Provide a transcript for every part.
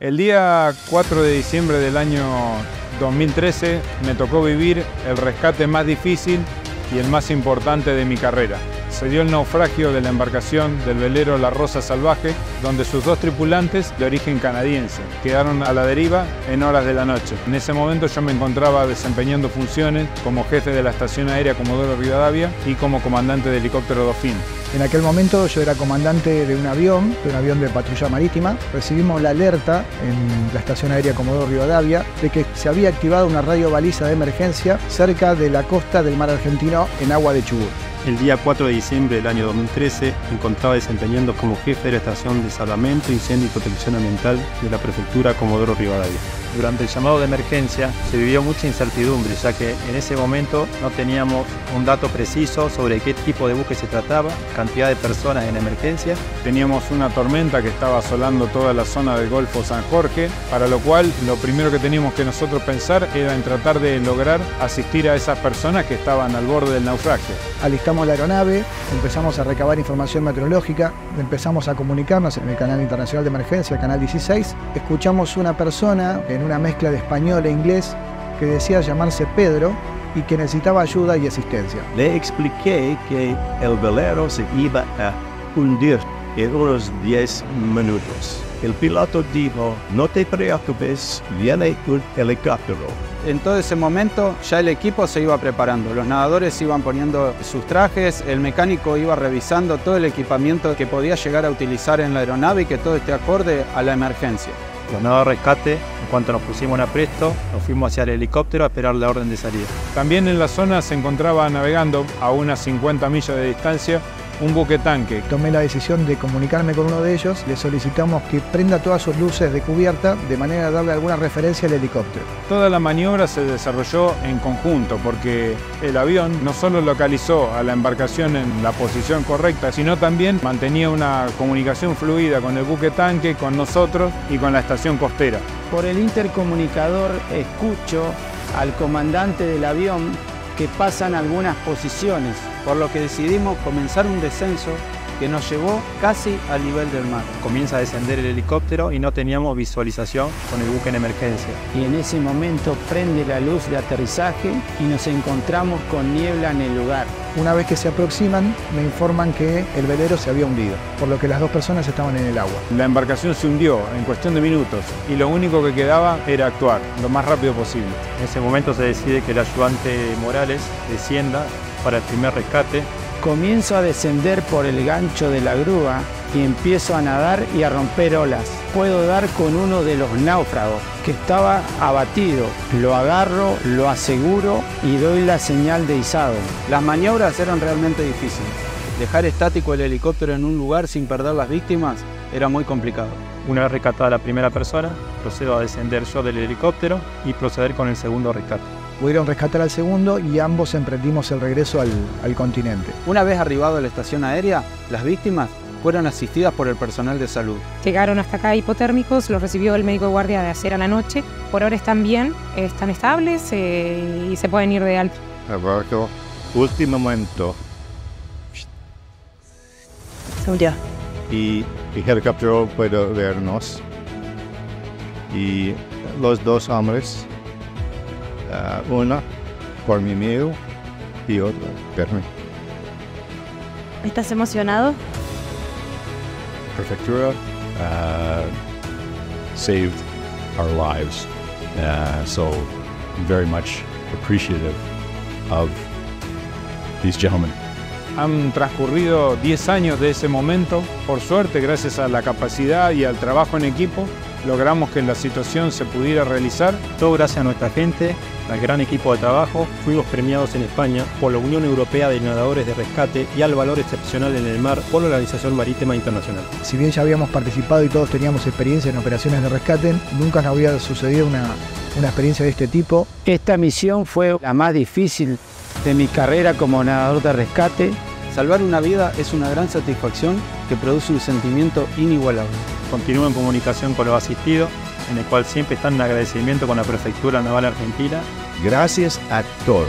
El día 4 de diciembre del año 2013 me tocó vivir el rescate más difícil y el más importante de mi carrera. Se dio el naufragio de la embarcación del velero La Rosa Salvaje, donde sus dos tripulantes, de origen canadiense, quedaron a la deriva en horas de la noche. En ese momento yo me encontraba desempeñando funciones como jefe de la estación aérea Comodoro Rivadavia y como comandante de helicóptero Dofín. En aquel momento yo era comandante de un avión, de un avión de patrulla marítima. Recibimos la alerta en la estación aérea Comodoro Rivadavia de que se había activado una radio baliza de emergencia cerca de la costa del mar argentino en agua de Chubut. El día 4 de diciembre del año 2013 me encontraba desempeñando como jefe de la estación de salvamento, incendio y protección ambiental de la prefectura Comodoro Rivadavia. Durante el llamado de emergencia se vivió mucha incertidumbre, ya que en ese momento no teníamos un dato preciso sobre qué tipo de buque se trataba, cantidad de personas en emergencia. Teníamos una tormenta que estaba asolando toda la zona del Golfo San Jorge, para lo cual lo primero que teníamos que nosotros pensar era en tratar de lograr asistir a esas personas que estaban al borde del naufragio. Alistamos la aeronave, empezamos a recabar información meteorológica, empezamos a comunicarnos en el canal internacional de emergencia, canal 16. Escuchamos una persona en una mezcla de español e inglés que decía llamarse Pedro y que necesitaba ayuda y asistencia. Le expliqué que el velero se iba a hundir en unos 10 minutos. El piloto dijo, no te preocupes, viene un helicóptero. En todo ese momento ya el equipo se iba preparando, los nadadores iban poniendo sus trajes, el mecánico iba revisando todo el equipamiento que podía llegar a utilizar en la aeronave y que todo esté acorde a la emergencia. Los nadadores de rescate, en cuanto nos pusimos en apresto, nos fuimos hacia el helicóptero a esperar la orden de salida. También en la zona se encontraba navegando a unas 50 millas de distancia un buque tanque. Tomé la decisión de comunicarme con uno de ellos, le solicitamos que prenda todas sus luces de cubierta de manera a darle alguna referencia al helicóptero. Toda la maniobra se desarrolló en conjunto porque el avión no solo localizó a la embarcación en la posición correcta, sino también mantenía una comunicación fluida con el buque tanque, con nosotros y con la estación costera. Por el intercomunicador escucho al comandante del avión que pasan algunas posiciones, por lo que decidimos comenzar un descenso que nos llevó casi al nivel del mar. Comienza a descender el helicóptero y no teníamos visualización con el buque en emergencia. Y en ese momento prende la luz de aterrizaje y nos encontramos con niebla en el lugar. Una vez que se aproximan, me informan que el velero se había hundido, por lo que las dos personas estaban en el agua. La embarcación se hundió en cuestión de minutos y lo único que quedaba era actuar lo más rápido posible. En ese momento se decide que el ayudante Morales descienda para el primer rescate. Comienzo a descender por el gancho de la grúa y empiezo a nadar y a romper olas. Puedo dar con uno de los náufragos que estaba abatido. Lo agarro, lo aseguro y doy la señal de izado. Las maniobras eran realmente difíciles. Dejar estático el helicóptero en un lugar sin perder las víctimas era muy complicado. Una vez rescatada la primera persona, procedo a descender yo del helicóptero y proceder con el segundo rescate. Pudieron rescatar al segundo y ambos emprendimos el regreso al, al continente. Una vez arribado a la estación aérea, las víctimas fueron asistidas por el personal de salud. Llegaron hasta acá hipotérmicos, los recibió el médico de guardia de ayer a la noche. Por ahora están bien, están estables eh, y se pueden ir de alta. Abajo, último momento. Se hundió. Y el helicóptero puede vernos. Y los dos hombres, uh, una por mi medio y otra por mí. ¿Estás emocionado? Prefectura uh, saved our lives. Uh, so, very much appreciative of these gentlemen. Han transcurrido 10 años de ese momento. Por suerte, gracias a la capacidad y al trabajo en equipo, logramos que la situación se pudiera realizar. Todo gracias a nuestra gente, al gran equipo de trabajo, fuimos premiados en España por la Unión Europea de Nadadores de Rescate y al valor excepcional en el mar por la Organización Marítima Internacional. Si bien ya habíamos participado y todos teníamos experiencia en operaciones de rescate, nunca nos había sucedido una, una experiencia de este tipo. Esta misión fue la más difícil de mi carrera como nadador de rescate. Salvar una vida es una gran satisfacción que produce un sentimiento inigualable. Continúo en comunicación con los asistidos, en el cual siempre están en agradecimiento con la Prefectura Naval Argentina. Gracias a todos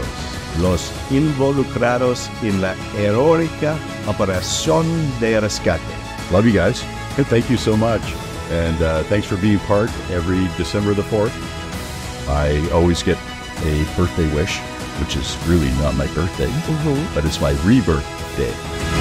los involucrados en la heroica operación de rescate. Love you guys and thank you so much. And uh, thanks for being part every December the 4th. I always get a birthday wish, which is really not my birthday, but it's my rebirth day.